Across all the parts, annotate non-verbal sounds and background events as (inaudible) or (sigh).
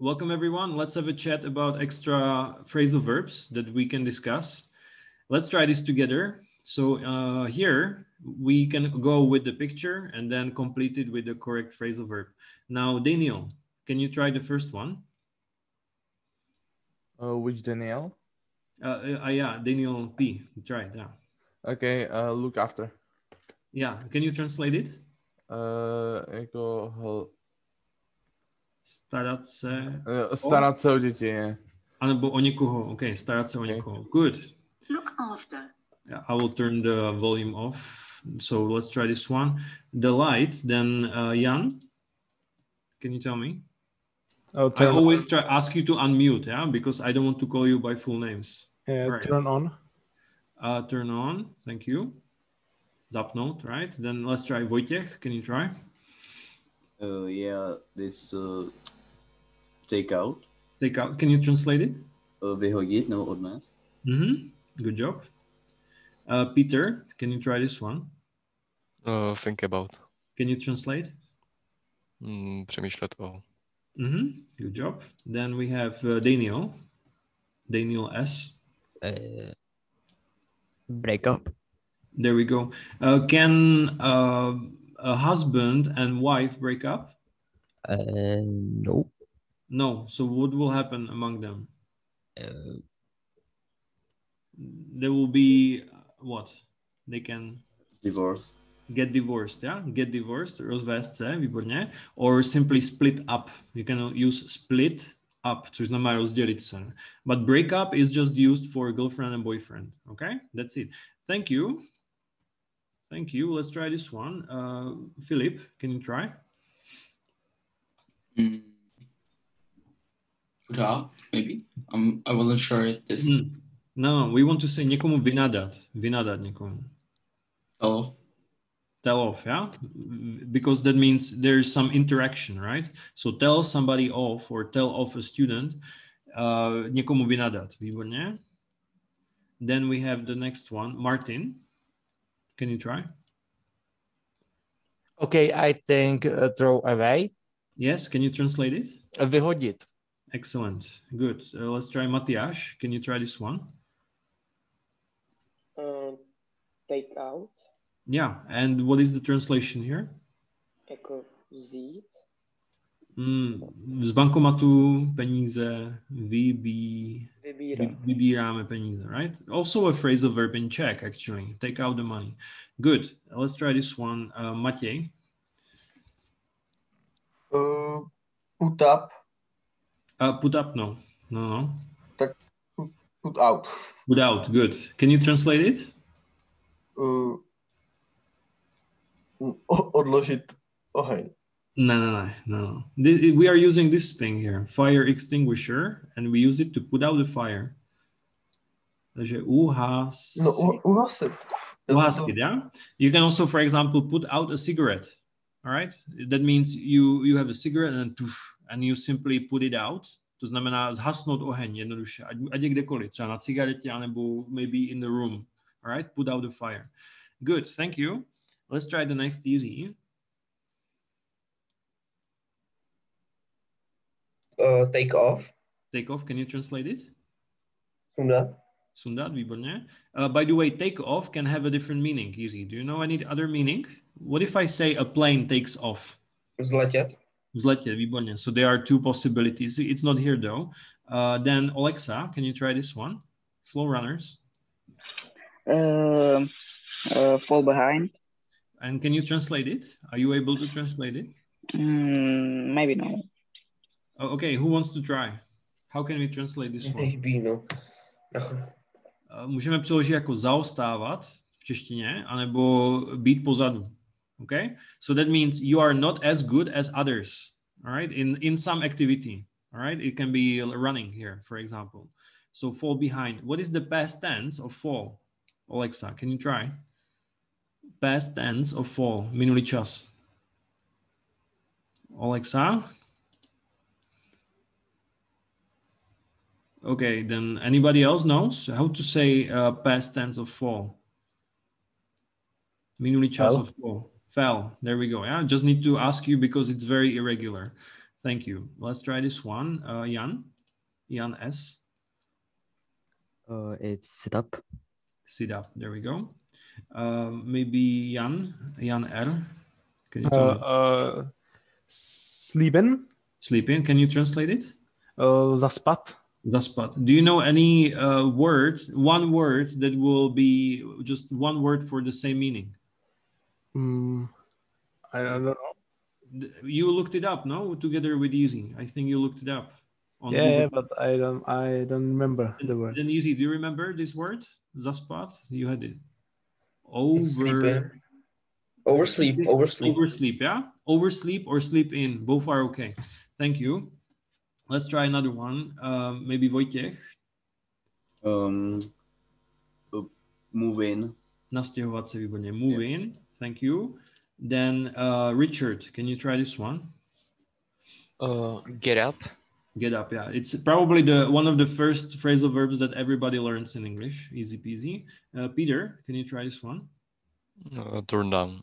welcome everyone. Let's have a chat about extra phrasal verbs that we can discuss. Let's try this together. So uh, here we can go with the picture and then complete it with the correct phrasal verb. Now, Daniel, can you try the first one? Uh, which Daniel? Uh, uh, yeah, Daniel P. Try it. Yeah. Okay, uh, look after. Yeah. Can you translate it? Uh, jako hel, Starat se, uh, starat se o děti. je. anebo o někoho. Okay, starat se o Okay. někoho. Good. Look after. Yeah, I will turn the volume off. So let's try this one. The light, then uh, Jan, can you tell me? Oh, I turn always try ask you to unmute, yeah, because I don't want to call you by full names. on. Uh, right. Turn on. Uh, turn on, thank you. Zapnout, right? Then let's try Vojtěch. Can you try? Uh, yeah, this uh, take out, Take out. Can you translate it? uh, vyhodit nebo odnést. Mm-hmm. Good job. Uh, Peter, can you try this one? Uh, think about. Can you translate? Mm, přemýšlet o. Mm-hmm. Good job. Then we have uh, Daniel. Daniel S. Uh, break up. There we go. Uh, can uh, a husband and wife break up? Uh, no. No. So what will happen among them? Uh, There will be uh, what? They can Divorce. get divorced, yeah? Get divorced, rozvést se, výborně. Or simply split up. You can use split up, což znamená rozdělit se. But break up is just used for girlfriend and boyfriend, okay? That's it. Thank you. Thank you. Let's try this one. Uh, Philip, can you try? Mm. Out, maybe. Um, I wasn't sure this Mm. No, we want to say někomu vynadat. Vynadat někomu. fell. Tell off, yeah? Because that means there's some interaction, right? So tell somebody off or tell off a student. Uh, někomu vynadat. Výborně. Then we have the next one. Martin, can you try? Okay, I think uh, throw away. Yes, can you translate it? Vyhodit. Excellent. Good. Uh, let's try Matias. Can you try this one? Uh, take out, Yeah. And what is the translation here? jako vzít, Mm, z bankomatu peníze vybí, vybírat. vy- vybíráme peníze, right? Also a phrasal verb in Czech, actually. Take out the money. Good. Let's try this one. Uh, Matěj. Uh, put up, Uh, put up, no. No, no. put out. Put out, good. Can you translate it? Uh, odložit oheň. No, no, no, no. We are using this thing here, fire extinguisher, and we use it to put out the fire. Takže uhas. No, u- uhasit. Já jsem to- Uhasit, yeah? You can also, for example, put out a cigarette. All right? That means you you have a cigarette and tuš, and you simply put it out. To znamená zhasnout oheň jednoduše, ať, ať je kdekoliv, třeba na cigaretě, anebo maybe in the room. All right? Put out the fire. Good, thank you. Let's try the next easy. Uh, take off, Take off, can you translate it? sundat, Sundat, výborně. Uh, by the way, take off can have a different meaning, easy. Do you know any other meaning? What if I say a plane takes off? vzletět, Vzletět, výborně. So there are two possibilities. It's not here though. Uh, then Alexa, can you try this one? Slow runners. Um, uh, fall behind. And can you translate it? Are you able to translate it? Mm, maybe no. Oh, okay, who wants to try? How can we translate this one? Uh, můžeme přeložit jako zaostávat v češtině, anebo být pozadu. Okay? So that means you are not as good as others, all right? In in some activity, all right? It can be running here, for example. So fall behind. What is the past tense of fall? Alexa, can you try? Past tense of fall, minulý čas. Alexa? Okay, then anybody else knows how to say uh, past tense of fall? Minulý čas of fall. Fell. There we go. Yeah, I just need to ask you because it's very irregular. Thank you. Let's try this one. Uh, Jan, Jan S. Uh, it's sit up. Sit up. There we go. Um, maybe Jan, Jan R. Can you tell Uh, me? uh, sleeping. Sleeping. Can you translate it? Uh, zaspat. Zaspat. Do you know any uh, word, one word that will be just one word for the same meaning? Mm, I don't know. You looked it up, no? Together with Easy. I think you looked it up. on Yeah, yeah, Google. but I don't. I don't remember the word. Then Easy, do you remember this word? Zaspat? You had it. Over. Sleeping. Oversleep. Oversleep. Oversleep, yeah? Oversleep or sleep in. Both are okay. Thank you. Let's try another one. Um, maybe Vojtěch. Um, uh, move in. Nastěhovat se výborně. Move in. Thank you. Then uh, Richard, can you try this one? Uh, get up. Get up, yeah. It's probably the one of the first phrasal verbs that everybody learns in English. Easy peasy. Uh, Peter, can you try this one? Uh, turn down.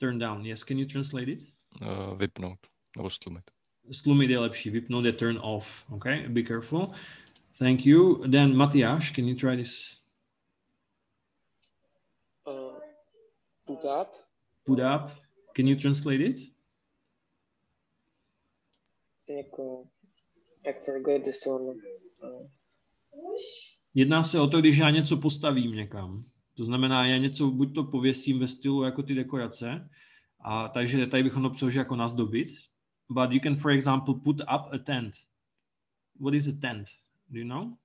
Turn down. Yes. Can you translate it? Uh, vypnout. Nebo stlumit. Stlumit je lepší. Vypnout je turn off. Okay. Be careful. Thank you. Then Matthias, can you try this? Uh, put up. Put up. Can you translate it? Jako, jak the. Uh, Jedná se o to, když já něco postavím někam. To znamená, já něco buď to pověsím ve stylu jako ty dekorace, a takže tady bychom to přeložili jako nazdobit. But you can, for example, put up a tent. What is a tent? Do you know?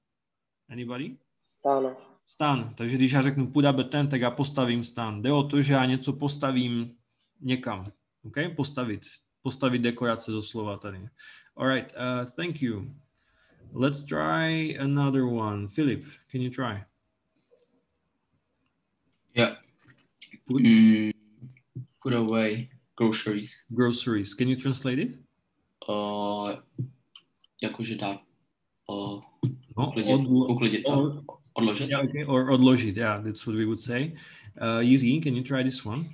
Anybody? Stáno. Stan. Takže když já řeknu put up a tent, tak já postavím stan. Jde o to, že já něco postavím někam. OK? Postavit. Postavit dekorace doslova tady. Alright, uh, thank you. Let's try another one. Philip, can you try? Yeah. Put Mm, put away groceries. groceries. Can you translate it? Uh, jakože dát. Uh, No, uklidit, odlo- to. or- Odložit. Yeah, okay. Or odložit. Yeah, that's what we would say. Uh, Yuzi, can you try this one?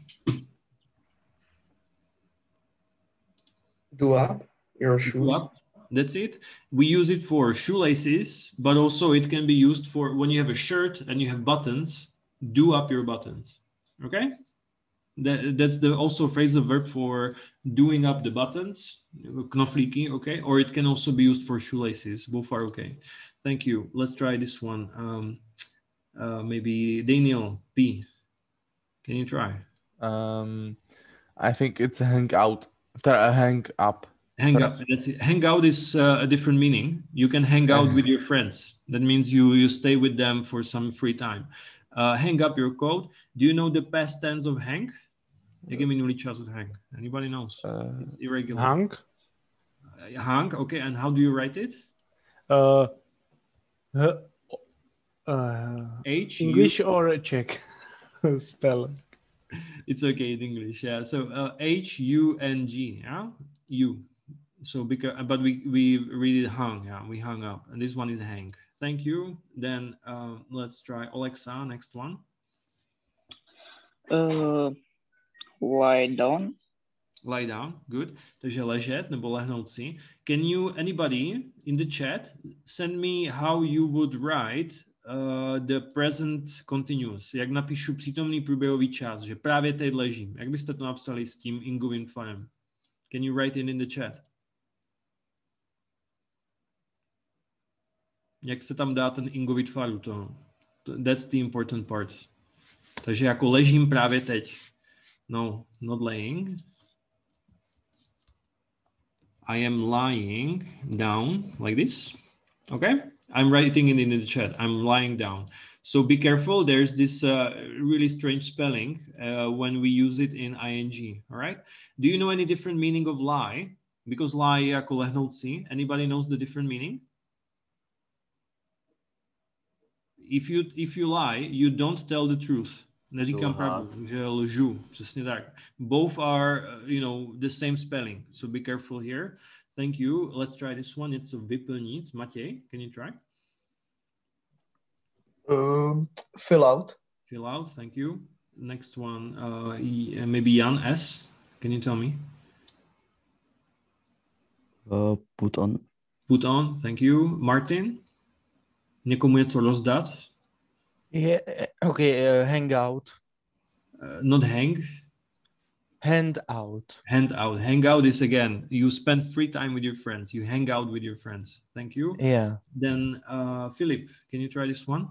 Do up your shoes. Up. That's it. We use it for shoelaces, but also it can be used for when you have a shirt and you have buttons, do up your buttons. Okay? That, that's the also phrasal verb for doing up the buttons, knoflíky, okay? Or it can also be used for shoelaces. Both are okay. Thank you. Let's try this one. Um, uh, maybe Daniel P. Can you try? Um, I think it's hang out. Hang up. Hang out. That's it. Hang out is uh, a different meaning. You can hang out with your friends. That means you you stay with them for some free time. Uh, hang up your coat. Do you know the past tense of hang? Jaký minulý čas od hang? Anybody knows? Uh, It's irregular. Hang. Uh, hang. Okay. And how do you write it? Uh, uh, uh, H. U- English or Czech (laughs) spell? It's okay in English. Yeah. So uh, H U N G. Yeah. U. So because but we we read it hung. Yeah. We hung up, and this one is hang. Thank you. Then um, let's try Alexa. Next one. Uh, lie down. Lie down, good. Takže ležet nebo lehnout si. Can you, anybody in the chat, send me how you would write uh, the present continuous. Jak napíšu přítomný průběhový čas, že právě teď ležím. Jak byste to napsali s tím Ingovým tvarem? Can you write it in the chat? Jak se tam dá ten Ingový tvar u toho? That's the important part. Takže jako ležím právě teď. No, not laying. I am lying down like this. Okay. I'm writing it in the chat. I'm lying down. So be careful. There's this uh, really strange spelling uh, when we use it in ing. All right. Do you know any different meaning of lie? Because lie je jako lehnout. Anybody knows the different meaning? If you if you lie, you don't tell the truth. Neříkám Lhát. pravdu, že lžu, přesně tak. Both are, uh, you know, the same spelling, so be careful here. Thank you. Let's try this one. It's a vyplnit. Matěj, can you try? Um, fill out. Fill out. Thank you. Next one, uh, uh, maybe Jan S. Can you tell me? Uh, put on. Put on, thank you. Martin? Někomu něco rozdat? Yeah, okay, uh, hang out. Uh, not hang, Hand out. hand out. Hang out is again, you spend free time with your friends. You hang out with your friends. Thank you. Yeah. Then, uh, Philip, can you try this one?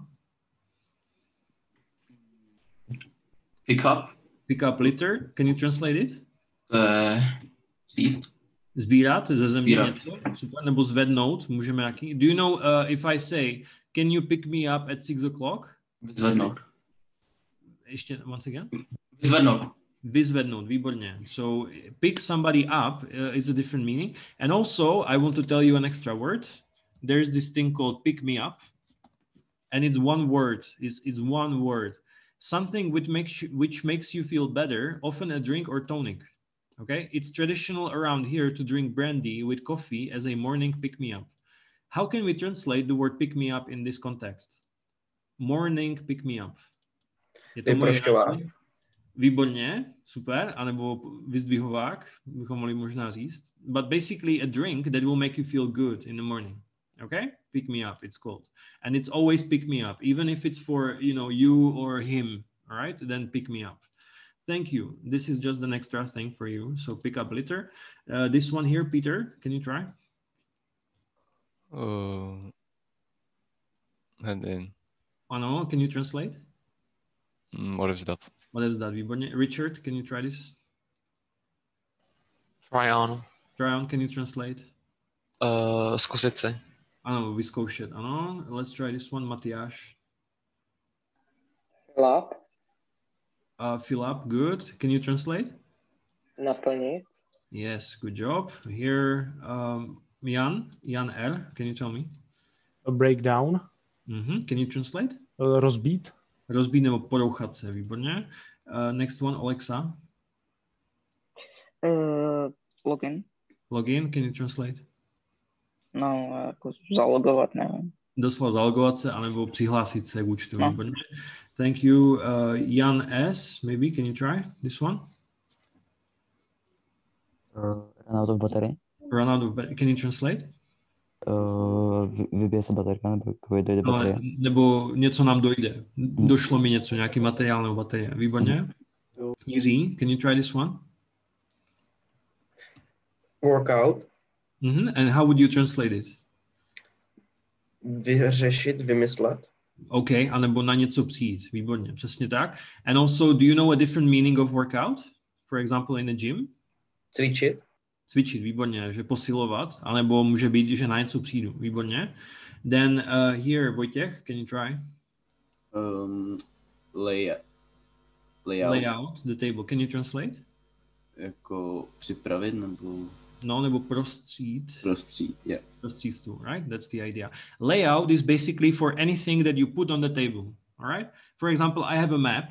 Pick up. Pick up litter. Can you translate it? Uh, see. Sbírat, ze země Sbírat. něco, super, nebo zvednout, můžeme jaký. Do you know uh, if I say, can you pick me up at six o'clock? Vyzvednout. Ještě, once again? Vyzvednout. Vyzvednout, výborně. So pick somebody up uh, is a different meaning. And also, I want to tell you an extra word. There's this thing called pick me up. And it's one word, it's, it's one word. Something which makes, you, which makes you feel better, often a drink or tonic. Okay, it's traditional around here to drink brandy with coffee as a morning pick me up. How can we translate the word pick me up in this context? Morning pick me up. Je to moje Vyprošťovák. nějaký- Výborně, super, anebo vyzdvihovák, bychom mohli možná říct. But basically a drink that will make you feel good in the morning. Okay? Pick me up, it's called. And it's always pick me up, even if it's for, you know, you or him, all right? Then pick me up. Thank you. This is just an extra thing for you. So pick up litter. Uh, this one here, Peter, can you try? Uh, and in. Ano, can you translate? Mm, what is that? What is that? Výborně. Richard, can you try this? Try on. Try on, can you translate? Uh, zkusit si. Ano, vyzkoušet. Ano, let's try this one, Matyáš. Fill up. Uh, fill up, good. Can you translate? Naplnit. Yes, good job. Here, um, Jan, Jan R, can you tell me? A breakdown. Mhm, Can you translate? Uh, rozbít. Rozbít nebo porouchat se, výborně. Uh, next one, Alexa. Uh, login. Login, can you translate? No, jako zalogovat, nevím. Doslova zalogovat se, anebo přihlásit se k účtu, No. výborně. Thank you. Uh, Jan S, maybe, can you try this one? Uh, run out of battery. Run out of, ba- can you translate? Uh, vy- vybije se baterka, nebo dojde Ale, baterie. nebo něco nám dojde. Došlo mi něco, nějaký materiál nebo baterie. Výborně. Jiří, can you try this one? Workout. Mhm. And how would you translate it? Vyřešit, vymyslet. OK, anebo na něco přijít. Výborně, přesně tak. And also, do you know a different meaning of workout? For example, in a gym? Cvičit. Cvičit, výborně, že posilovat, anebo může být, že na něco přijdu. Výborně. Then uh, here, Vojtěch, can you try? Um, lay, layout. Layout the table. Can you translate? Jako připravit nebo No, nebo prostřít. prostřít. Yeah. Prostřít stůl, right? That's the idea. Layout is basically for anything that you put on the table, all right? For example, I have a map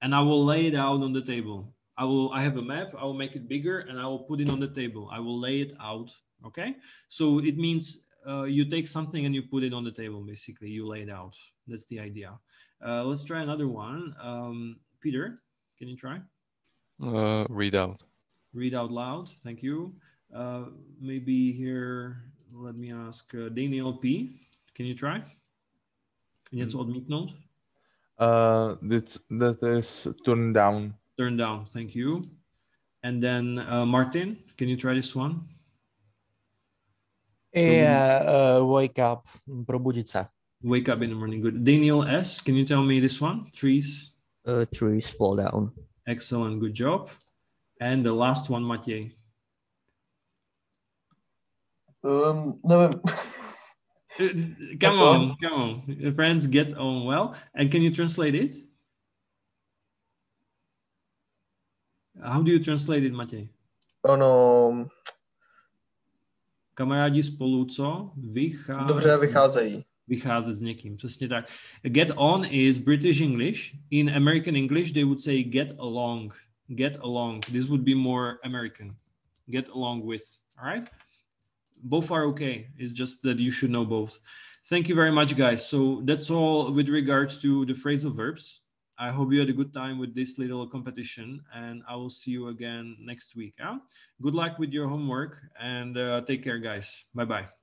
and I will lay it out on the table. I will, I have a map, I will make it bigger and I will put it on the table. I will lay it out, okay? So it means uh, you take something and you put it on the table, basically. You lay it out. That's the idea. Uh, let's try another one. Um, Peter, can you try? Uh, read out. read out loud. Thank you. Uh, maybe here, let me ask uh, Daniel P. Can you try? Něco odmítnout? Uh, that's, that is turned down. Turn down. Thank you. And then uh, Martin, can you try this one? Yeah, uh, wake up. Probudit se. Wake up in the morning. Good. Daniel S. Can you tell me this one? Trees. Uh, trees fall down. Excellent. Good job. And the last one, Matěj. Um, nevím. Come on, come on. Friends get on well. And can you translate it? How do you translate it, Matěj? Ono, Kamarádi spolu co? Vychází. dobře vycházejí. Vycházet s někým, přesně tak. Get on is British English. In American English, they would say get along. Get along. This would be more American. Get along with. All right? Both are okay. It's just that you should know both. Thank you very much, guys. So that's all with regards to the phrasal verbs. I hope you had a good time with this little competition, and I will see you again next week. Yeah? Good luck with your homework, and uh, take care, guys. Bye bye.